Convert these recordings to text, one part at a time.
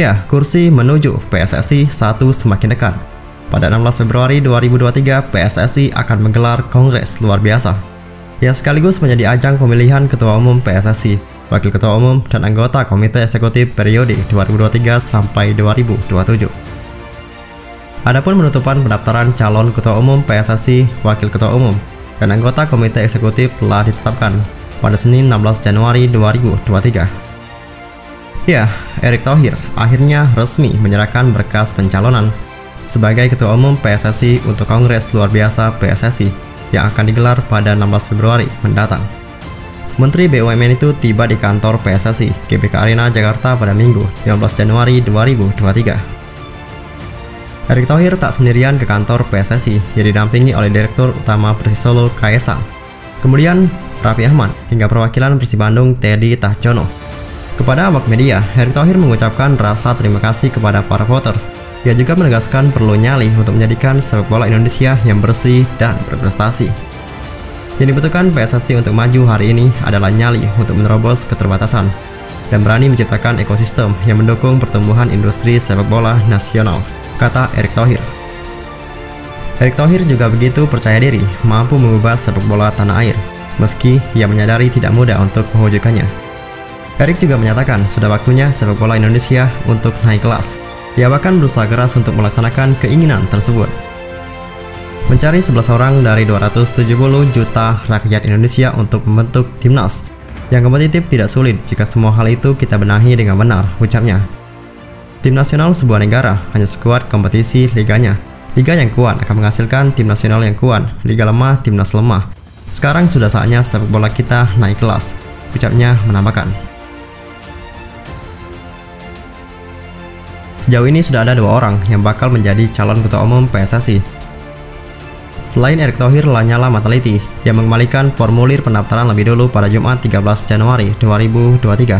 Ya, kursi menuju PSSI satu semakin dekat. Pada 16 Februari 2023, PSSI akan menggelar kongres luar biasa yang sekaligus menjadi ajang pemilihan Ketua Umum PSSI, Wakil Ketua Umum, dan anggota Komite Eksekutif periode 2023 sampai 2027. Adapun penutupan pendaftaran calon Ketua Umum PSSI, Wakil Ketua Umum, dan anggota Komite Eksekutif telah ditetapkan pada Senin 16 Januari 2023. Ya, Erick Thohir akhirnya resmi menyerahkan berkas pencalonan sebagai Ketua Umum PSSI untuk Kongres Luar Biasa PSSI yang akan digelar pada 16 Februari mendatang. Menteri BUMN itu tiba di kantor PSSI GBK Arena Jakarta pada Minggu 15 Januari 2023. Erick Thohir tak sendirian ke kantor PSSI yang didampingi oleh Direktur Utama Persisolo Kaesang. Kemudian Raffi Ahmad hingga perwakilan Persib Bandung Teddy Tahcono kepada awak media, Erick Thohir mengucapkan rasa terima kasih kepada para voters. Ia juga menegaskan perlu nyali untuk menjadikan sepak bola Indonesia yang bersih dan berprestasi. Yang dibutuhkan PSSI untuk maju hari ini adalah nyali untuk menerobos keterbatasan dan berani menciptakan ekosistem yang mendukung pertumbuhan industri sepak bola nasional, kata Erick Thohir. Erick Thohir juga begitu percaya diri mampu mengubah sepak bola tanah air, meski ia menyadari tidak mudah untuk mewujudkannya. Erik juga menyatakan sudah waktunya sepak bola Indonesia untuk naik kelas. Ia bahkan berusaha keras untuk melaksanakan keinginan tersebut. Mencari 11 orang dari 270 juta rakyat Indonesia untuk membentuk timnas yang kompetitif tidak sulit jika semua hal itu kita benahi dengan benar, ucapnya. Tim nasional sebuah negara hanya sekuat kompetisi liganya. Liga yang kuat akan menghasilkan tim nasional yang kuat, liga lemah timnas lemah. Sekarang sudah saatnya sepak bola kita naik kelas, ucapnya menambahkan. Sejauh ini sudah ada dua orang yang bakal menjadi calon ketua umum PSSI. Selain Erick Thohir, Lanyala Mataliti yang mengembalikan formulir pendaftaran lebih dulu pada Jumat 13 Januari 2023.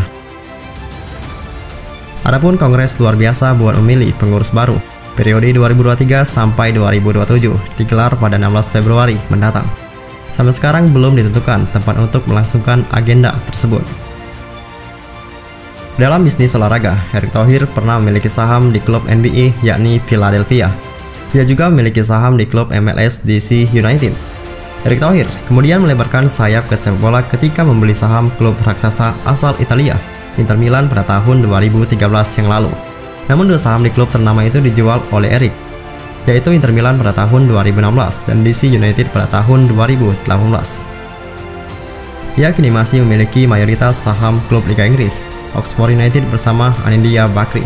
Adapun Kongres luar biasa buat memilih pengurus baru periode 2023 sampai 2027 digelar pada 16 Februari mendatang. Sampai sekarang belum ditentukan tempat untuk melangsungkan agenda tersebut. Dalam bisnis olahraga, Erick Thohir pernah memiliki saham di klub NBA yakni Philadelphia. Ia juga memiliki saham di klub MLS DC United. Erick Thohir kemudian melebarkan sayap ke sepak bola ketika membeli saham klub raksasa asal Italia, Inter Milan pada tahun 2013 yang lalu. Namun dua saham di klub ternama itu dijual oleh Erick, yaitu Inter Milan pada tahun 2016 dan DC United pada tahun 2018. Ia kini masih memiliki mayoritas saham klub Liga Inggris, Oxford United bersama Anindya Bakri.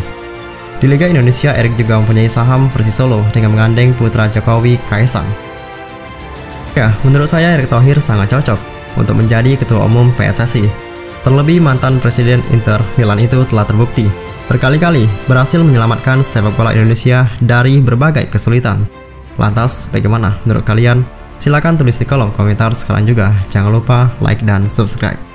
Di Liga Indonesia, Erik juga mempunyai saham Persis Solo dengan menggandeng putra Jokowi Kaisang. Ya, menurut saya Erik Thohir sangat cocok untuk menjadi ketua umum PSSI. Terlebih mantan presiden Inter Milan itu telah terbukti berkali-kali berhasil menyelamatkan sepak bola Indonesia dari berbagai kesulitan. Lantas, bagaimana menurut kalian? Silahkan tulis di kolom komentar sekarang juga. Jangan lupa like dan subscribe.